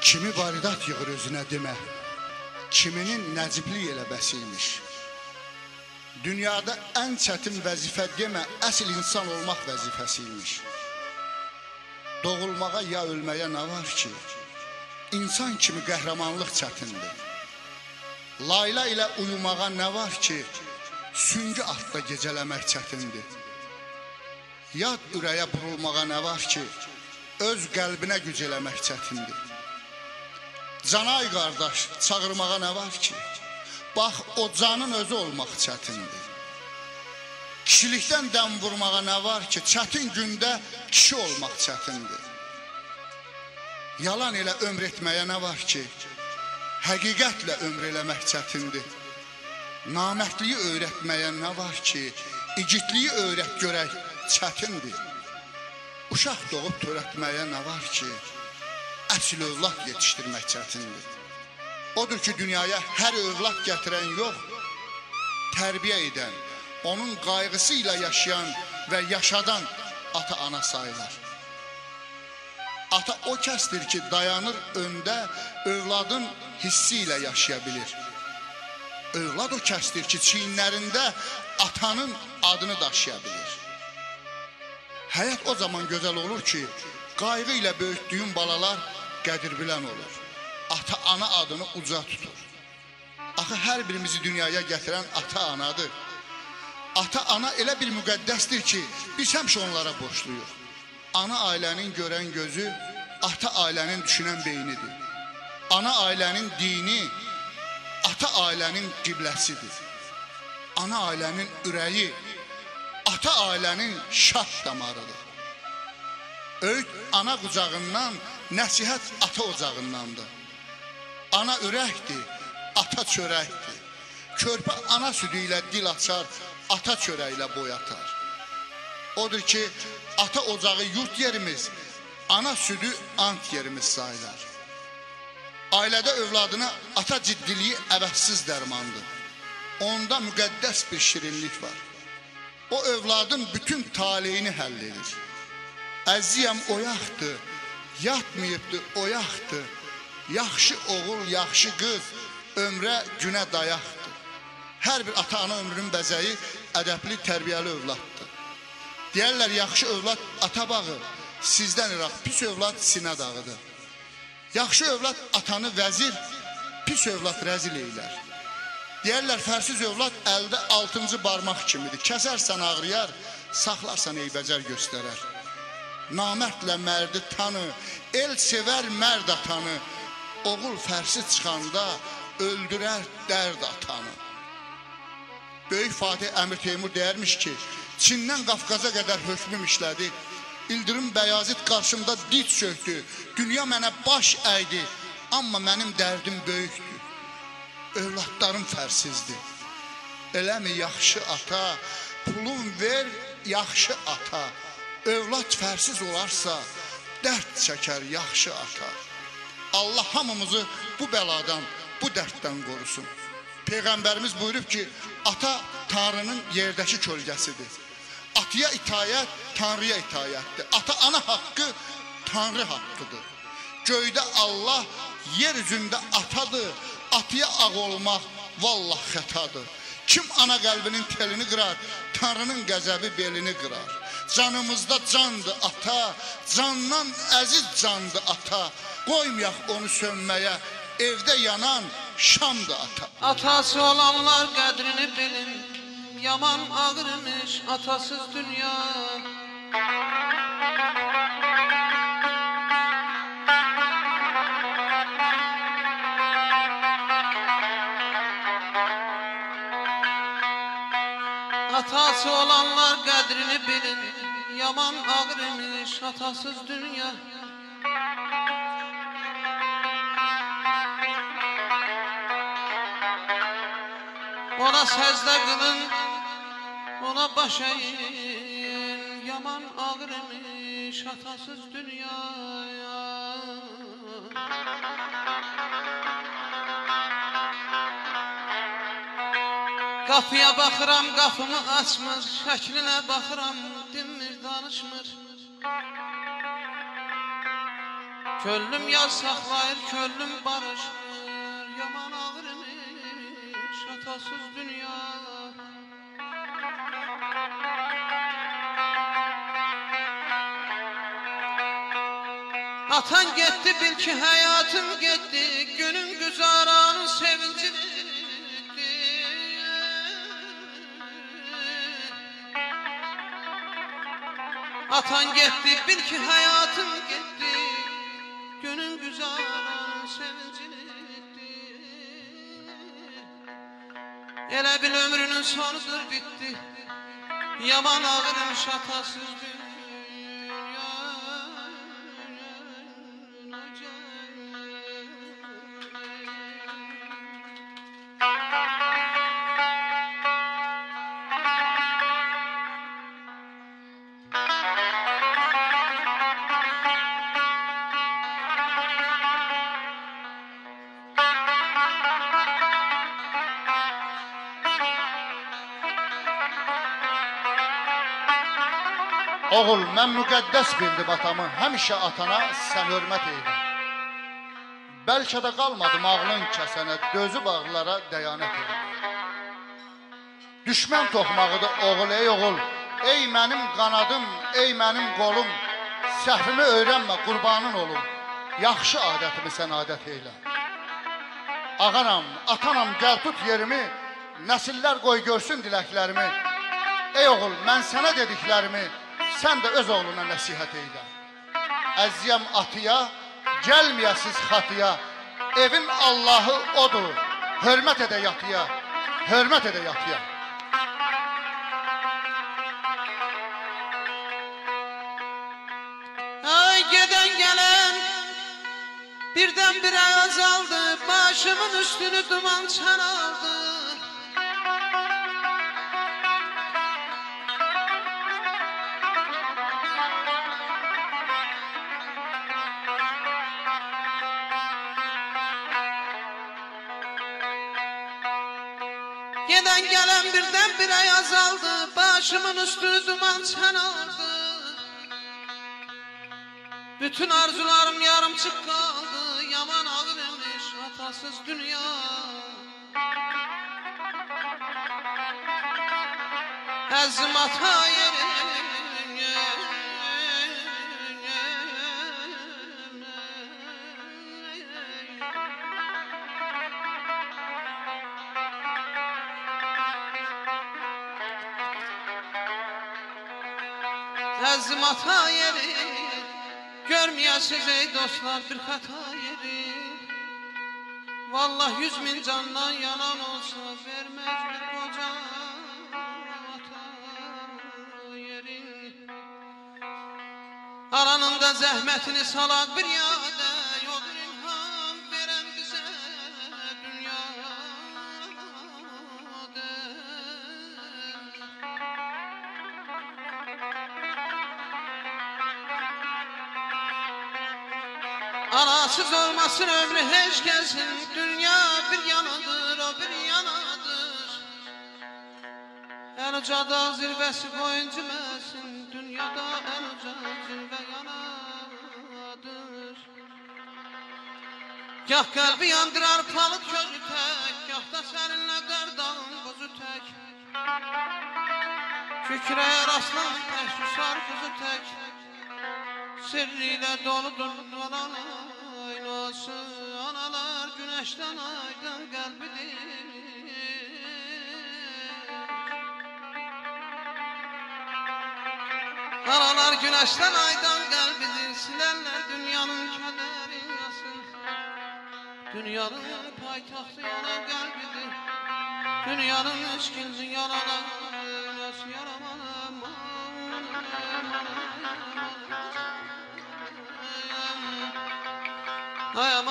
Kimi varidat yığır özünə demə, kiminin nəciblik elə bəsilmiş. Dünyada ən çətin vəzifə demə, əsl insan olmaq vəzifəsiymiş. Doğulmağa ya ölməyə nə var ki? İnsan kimi qəhrəmanlıq çətindir. Layla ilə uyumağa nə var ki? Süngü atda gecələmək çətindir. Yad ürəyə burulmağa nə var ki? Öz qəlbinə güc eləmək çətindir. Canay qardaş, çağırmağa nə var ki? Bax, o canın özü olmaq çətindir. Kişilikdən dəm vurmağa nə var ki? Çətin gündə kişi olmaq çətindir. Yalan elə ömr etməyə nə var ki? Həqiqətlə ömr eləmək çətindir. Namərdliyi öyrətməyə nə var ki? İgidliyi öyrət görək çətindir. Uşaq doğub törətməyə nə var ki? Əsl övlad yetişdirmək çətindir. Odur ki, dünyaya hər övlad gətirən yox, tərbiyə edən, onun qayğısı ilə yaşayan və yaşadan ata-ana sayılar. Ata o kəsdir ki, dayanır öndə, övladın hissi ilə yaşaya bilir. Övlad o kəsdir ki, çiyinlərində atanın adını daşıya bilir. Həyat o zaman gözəl olur ki, qayğı ilə böyütdüyün balalar qədir bilən olur. Ata-ana adını uca tutur. Axı hər birimizi dünyaya gətirən ata-anadır. Ata-ana elə bir müqəddəsdir ki, biz həmişə onlara borçluyuq. Ana ailənin görən gözü, ata ailənin düşünən beynidir. Ana ailənin dini, ata ailənin qibləsidir. Ana ailənin ürəyi, ata ailənin şah damarıdır. Öyüd ana qucağından, nəsihət ata ocağındandır. Ana ürəkdir, ata çörəkdir. Körpə ana südü ilə dil açar, ata çörəklə boyatar. Odur ki, ata ocağı yurt yerimiz, ana südü ant yerimiz sayılar. Ailədə övladına ata ciddiliyi əvəzsiz dərmandır. Onda müqəddəs bir şirinlik var. O övladın bütün taleyini həll edir. Əziyəm oyaqdır, yatmayıbdır oyaqdır. Yaxşı oğul, yaxşı qız ömrə, günə dayaqdır. Hər bir ata-ana ömrünün bəzəyi ədəbli, tərbiyəli övladdır. Deyərlər, yaxşı övlad ata bağı, sizdən iraq, pis övlad sinə dağıdır. Yaxşı övlad atanı vəzir, pis övlad rəzil eylər. Deyərlər, fərsiz övlad əldə altıncı barmaq kimidir. Kəsərsən ağrıyar, saxlarsan eybəcər göstərər. Namərdlə mərdi tanı, el sevər mərd atanı. Oğul fərsi çıxanda öldürər dərd atanı. Böyük Fatih Əmir Teymur deyərmiş ki, Çindən Qafqaza qədər hökmüm işlədi. İldirim Bəyazit qarşımda diz çöktü. Dünya mənə baş əydi. Amma mənim dərdim böyükdür. Övladlarım fərsizdir. Eləmi yaxşı ata, pulun ver yaxşı ata. Övlad fərsiz olarsa, dərd çəkər yaxşı ata. Allah hamımızı bu bəladan, bu dərddən qorusun. Peyğəmbərimiz buyurub ki, ata Tanrının yerdəki kölgəsidir. Atıya itayət Tanrıya itayətdir. Ata-ana haqqı Tanrı haqqıdır. Göydə Allah, yer üzündə atadır. Atıya ağ olmaq vallah xətadır. Kim ana qəlbinin telini qırar, Tanrının qəzəbi belini qırar. Canımızda candır ata, candan əziz candır ata. Qoymayaq onu sönməyə, evdə yanan şamdır ata. Atası olanlar qədrini bilin, yaman ağırmış atasız dünya. Atası olanlar qədrini bilin, yaman ağırmış atasız dünya. Ona səzdə qılın, ona baş əyin, yaman ağırmış atasız dünyaya. Qapıya baxıram, qapımı açmır, şəklinə baxıram, dinmir, danışmır. Könlüm yaz saxlayır, könlüm barışır Yaman ağır imiş atasız dünya Atan gitti bil ki hayatım gitti Günün güzaranın sevincini Atan gitti bil ki hayatım gitti Günün güzaranın sevincini itti. Elə bil ömrünün sonudur bitti Yaman ağırmış atasız dünya Oğul, mən müqəddəs bildim atamı, həmişə atana sən hörmət eylə. Bəlkə də qalmadım ağlın kəsənə, dözü bağlılara dəyanət eylə. Düşmən toxmağıdır oğul, ey oğul, ey mənim qanadım, ey mənim qolum, səhvimi öyrənmə, qurbanın olum, yaxşı adətimi sən adət eylə. Ağanam, atanam, gəl tut yerimi, nəsillər qoy görsün diləklərimi. Ey oğul, mən sənə dediklərimi sən də öz oğluna nəsihət eylə. Əziyəm atıya, gəlməyəsiz xatıya. Evin Allahı odur. Hörmət edə yatıya, hörmət edə yatıya. Ay geden gelen birden bir azaldı Başımın üstünü duman çaraldı Giden gelen birden bir ay azaldı Başımın üstü duman çen aldı Bütün arzularım yarımçık kaldı Yaman ağır imiş hatasız dünya. Ezim ata yerim Əzim ata yerim Görmeyəsiz ey dostlar bir hata yeri. Vallah yüz min candan yanan olsa Vermez bir yerin Aranında zəhmətini salaq bir yada Anasız olmasın ömrü heç kəsin Dünya bir yanadır, o bir yanadır. En ucada zirvəsi boyunca məsin Dünyada en uca zirvə yanadır. Gah qəlbi yandırar palık közü tək Gah da səninlə qərdağın buzu tək Kükrəyə rastlan tək, susar kuzu tək Sirriyle doludur dolan aynası Analar güneşten aydın kalbidir. Analar güneşten aydın kalbidir Silerler dünyanın kederi yasın. Dünyanın paytaxtı yana kalbidir Dünyanın eşkilzi yaralar Yeah.